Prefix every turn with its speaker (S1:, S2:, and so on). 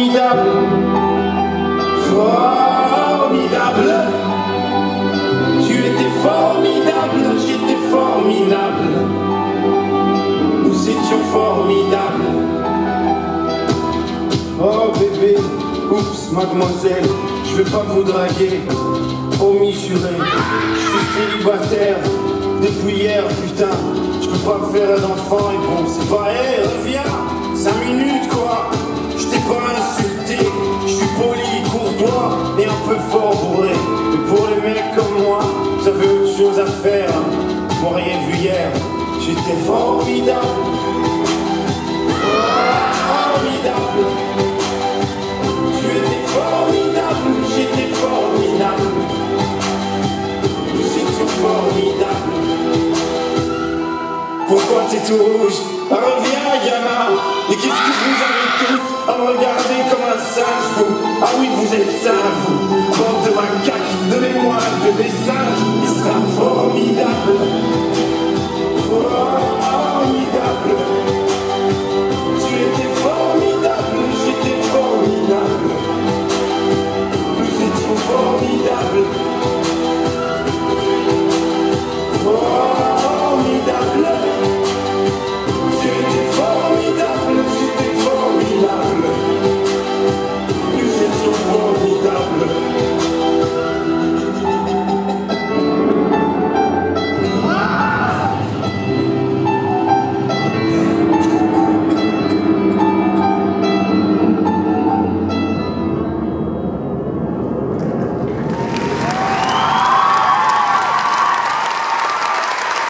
S1: formidable, formidable. Tu étais formidable, j'étais formidable. Nous étions formidables. Oh bébé, oups, mademoiselle, je vais pas vous draguer. Promis juré, je suis célibataire depuis hier, putain. Je peux pas faire d'enfant et bon, c'est pas, hé, reviens, 5 minutes quoi. Moi, avez autre chose à faire. M'auriez vu hier, j'étais formidable. Formidable. Tu étais formidable, j'étais formidable. Nous étions formidables. Pourquoi t'es tout rouge? Reviens, gamin Et qu'est-ce que vous avez tous à me regarder comme un singe fou Ah oui, vous êtes singe, vous Bande de macaques, donnez-moi un bébé singe